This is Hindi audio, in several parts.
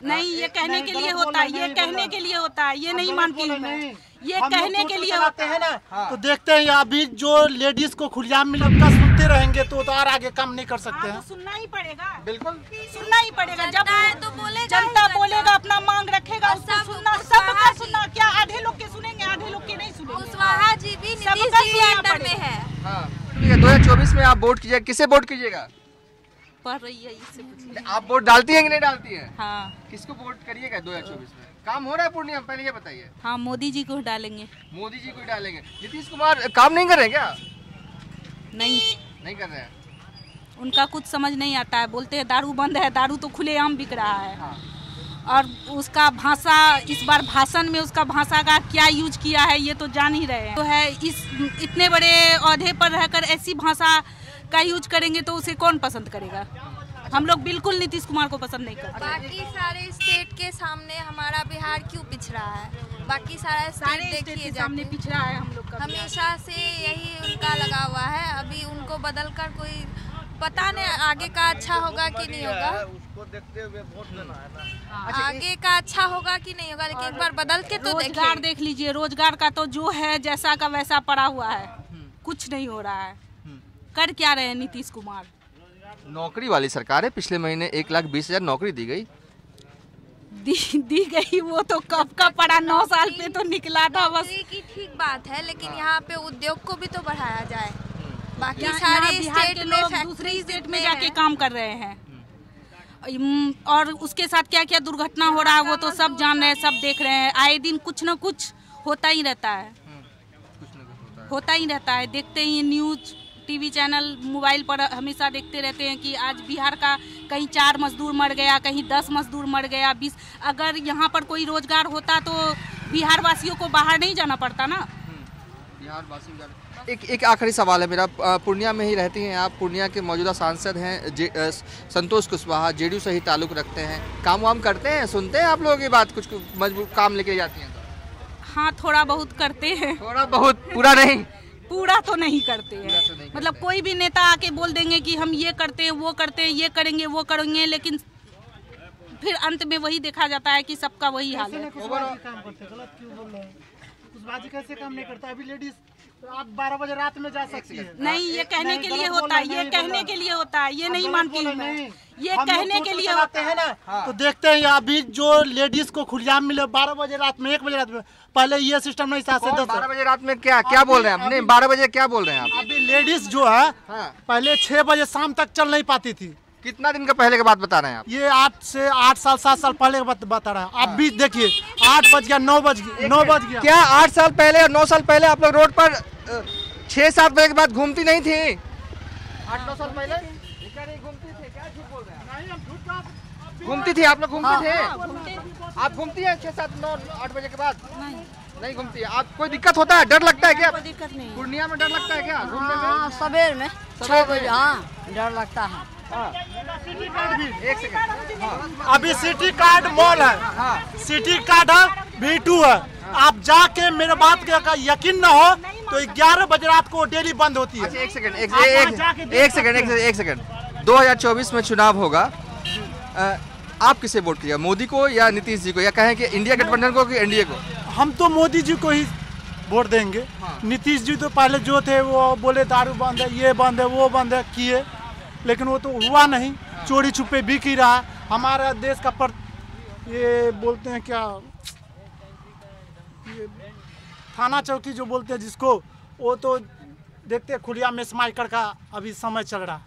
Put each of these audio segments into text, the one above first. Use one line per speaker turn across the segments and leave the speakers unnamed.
नहीं ये कहने के लिए होता है ये कहने के लिए होता है ये नहीं मानती हूँ। मैं ये कहने
के
लिए होता
हैं
है।
ना तो देखते हैं अभी जो लेडीज़ को मिल का सुनते रहेंगे तो तो और आगे काम नहीं कर सकते
हाँ,
हैं।
सुनना ही पड़ेगा।
बिल्कुल।
सुनना ही पड़ेगा जब
जनता है तो बोलेगा
जनता। बोलेगा अपना मांग रखेगा उसको सुनना सबका सुनना क्या आधे लोग के सुनेंगे आधे लोग के नहीं सुनेंगे।
कुशवाहा जी भी
सबका सुनना
में। है।
हाँ। है दो हज़ार चौबीस में आप वोट कीजिएगा किसे वोट कीजिएगा?
पढ़ रही है इससे
आप वोट डालती हैं कि नहीं डालती हैं?
हाँ।
किसको वोट करिएगा दो हज़ार चौबीस में? काम हो रहा है पूर्णिया पहले ये बताइए।
हाँ मोदी जी को डालेंगे।
मोदी जी को डालेंगे। नीतीश कुमार काम नहीं कर रहे क्या?
नहीं।
नहीं कर रहे हैं?
उनका कुछ समझ नहीं आता है। बोलते हैं दारू बंद है दारू तो खुलेआम बिक रहा है।
हाँ।
और उसका भाषा इस बार भाषण में उसका भाषा का क्या यूज़ किया है ये तो जान ही रहे हैं। तो है इस इतने बड़े औहदे पर रहकर ऐसी भाषा का यूज़ करेंगे तो उसे कौन पसंद करेगा? हम लोग बिल्कुल नीतीश कुमार को पसंद नहीं करते।
बाकी सारे स्टेट के सामने हमारा बिहार क्यों पिछड़ा है? बाकी सारा
सारे
स्टेट
के सामने पिछड़ा है हम लोग का
हमेशा से यही उनका लगा हुआ है। अभी उनको बदल कर कोई पता नहीं आगे का अच्छा होगा कि नहीं होगा। उसको देखते हुए वोट देना है ना। आगे का अच्छा होगा कि नहीं होगा? लेकिन एक बार बदल के तो
रोज़गार देख लीजिए रोज़गार का तो जो है जैसा का वैसा पड़ा हुआ है। कुछ नहीं हो रहा है। कर क्या रहे हैं नीतीश कुमार?
नौकरी वाली सरकार है पिछले महीने एक लाख बीस हज़ार नौकरी दी गई।
दी, दी गई वो तो कब का पड़ा? नौ साल पे तो निकला था बस।
की ठीक बात है लेकिन यहाँ पे उद्योग को भी तो बढ़ाया जाए। बाकी सारे स्टेट में
लोग दूसरे स्टेट में जाके काम कर रहे हैं। और उसके साथ क्या क्या दुर्घटना हो रहा है वो तो सब जान रहे हैं सब देख रहे हैं। आए दिन कुछ ना कुछ होता ही रहता है। होता ही। रहता है देखते ही न्यूज़। टीवी चैनल मोबाइल पर हमेशा देखते रहते हैं कि आज बिहार का कहीं चार मजदूर मर गया कहीं दस मजदूर मर गया बीस। अगर यहाँ पर कोई रोज़गार होता तो बिहार वासियों को बाहर नहीं जाना पड़ता ना।
बिहार वासी एक एक आखिरी सवाल है मेरा। पूर्णिया में ही रहती हैं आप? पूर्णिया के मौजूदा सांसद हैं संतोष कुशवाहा जेडीयू से ही ताल्लुक रखते हैं। काम वाम करते हैं? सुनते हैं आप लोगों की बात? कुछ मज़बूत काम लेके जाती हैं तो।
हाँ थोड़ा बहुत करते हैं।
थोड़ा बहुत? पूरा नहीं?
पूरा तो नहीं करते हैं। मतलब कोई भी नेता आके बोल देंगे कि हम ये करते हैं, वो करते हैं, ये करेंगे, वो करेंगे, लेकिन फिर अंत में वही देखा जाता है कि सबका वही हाल है।
कुछ बाजी कैसे काम नहीं करता? अभी लेडीज़ आप बारह बजे रात में जा सकती है।
नहीं ये कहने
नहीं,
के लिए होता है ये कहने के लिए होता है ये नहीं मानती हूँ ये कहने
तो
के
तो
लिए होते
हैं।
है
ना तो देखते हैं अभी जो लेडीज़ को खुलेआम मिले बारह बजे रात में एक बजे रात में। पहले ये सिस्टम नहीं था
बारह बजे रात में क्या क्या बोल रहे हैं आप? नहीं बारह बजे क्या बोल रहे हैं आप?
अभी लेडीज़ जो है
हाँ।
पहले छह बजे शाम तक चल नहीं पाती थी।
कितना दिन का पहले का बात बता रहे हैं आप?
ये आठ से आठ साल सात साल पहले का बात बता रहा है। आप भी देखिए आठ बज गया नौ बज गया नौ बज गया।
क्या आठ साल पहले और नौ साल पहले आप लोग रोड पर छह सात बजे के बाद घूमती नहीं थी? आठ नौ साल पहले? घूमती थी क्या झूठ बोल रहे घूमती थी आप लोग घूमते थे? आप घूमती है छह सात नौ आठ बजे के बाद? नहीं। घूमती है। आप कोई दिक्कत होता है? डर लगता है क्या?
दिक्कत नहीं
पूर्णिया में डर लगता है क्या? घूमने में
हाँ सवेर में। छः बजे? हाँ डर लगता है।
अभी सिटी कार्ड मॉल है। सिटी कार्ड है वी टू है। आप जाके मेरे बात के यकीन न हो तो ग्यारह बजे रात को डेली बंद होती
अच्छा
है
एक सेकंड एक सेकंड एक सेकंड एक सेकंड। 2024 में चुनाव होगा। आप किसे वोट किया मोदी को या नीतीश जी को या कहें कि इंडिया गठबंधन को कि एनडीए को?
हम तो मोदी जी को ही वोट देंगे। नीतीश जी तो पहले जो थे वो बोले दारू बंद है ये बंद है वो बंद है किए। लेकिन वो तो हुआ नहीं। चोरी छुपे बिक ही रहा। हमारा देश का पर ये बोलते हैं क्या? ये थाना चौकी जो बोलते हैं जिसको वो तो देखते हैं खुलिया में स्माइकर का अभी समय चल रहा।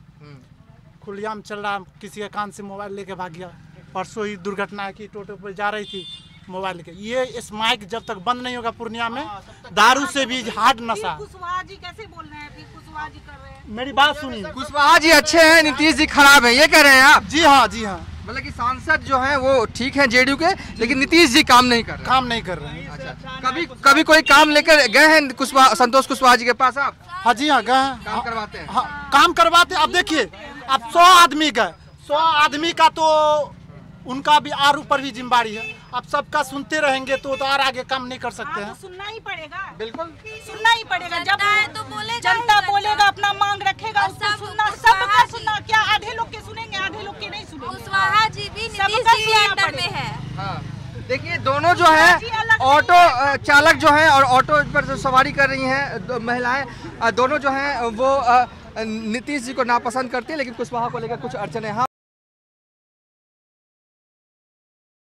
खुलिया में चल रहा किसी के कान से मोबाइल लेके भाग गया। परसों ही दुर्घटना है कि टोटो पर जा रही थी मोबाइल लेके। ये स्माइक जब तक बंद नहीं होगा पूर्णिया में दारू से भी हार्ड नशा।
कुशवाहा जी कैसे बोल रहे हैं? हैं।
मेरी बात सुनिए।
कुशवाहा जी अच्छे हैं नीतीश जी खराब हैं ये कह रहे हैं आप?
जी हाँ जी हाँ।
मतलब कि सांसद जो हैं वो ठीक हैं जेडीयू के लेकिन नीतीश जी काम नहीं कर रहे
काम नहीं कर रहे हैं।
अच्छा कभी कभी कोई काम लेकर गए हैं कुशवाहा संतोष कुशवाहा जी के पास आप?
हाँ जी हाँ गए हैं।
काम करवाते हैं।
हाँ काम करवाते अब देखिए अब सौ आदमी गए। सौ आदमी का तो उनका भी आर ऊपर भी जिम्मेवारी है। अब सबका सुनते रहेंगे तो, तो और आगे काम नहीं कर सकते
हाँ,
हैं।
तो सुनना ही पड़ेगा।
बिल्कुल।
सुनना ही पड़ेगा। जब
जनता तो बोलेगा
जनता। बोलेगा अपना मांग रखेगा उसको
सब
सुनना
कुशवाहा
सबका सुनना क्या आधे लोग के सुनेंगे आधे लोग के नहीं सुनेंगे?
कुशवाहा जी भी जी अंडर में है।
हाँ। देखिए दोनों जो है ऑटो चालक जो है और ऑटो पर जो सवारी कर रही हैं दो महिलाएँ दोनों जो हैं वो नीतीश जी को नापसंद करती है लेकिन कुशवाहा को लेकर कुछ अड़चने हाँ।